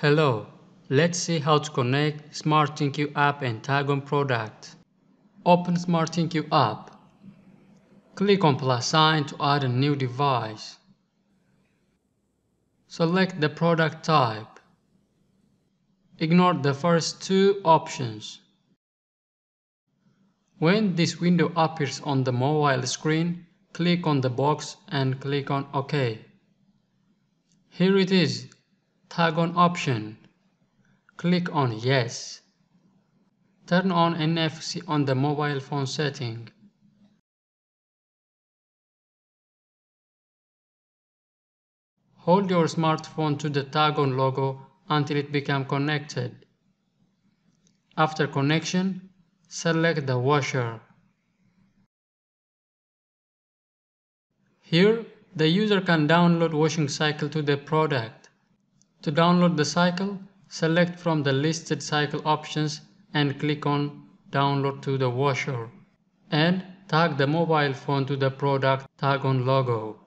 Hello, let's see how to connect SmartThinQ app and TagOn product. Open SmartThinQ app. Click on plus sign to add a new device. Select the product type. Ignore the first two options. When this window appears on the mobile screen, click on the box and click on OK. Here it is, tag on option. Click on Yes. Turn on NFC on the mobile phone setting. Hold your smartphone to the TagOn logo until it becomes connected. After connection, select the washer. Here, the user can download washing cycle to the product. To download the cycle, select from the listed cycle options and click on Download to the washer and tag the mobile phone to the product tag on logo.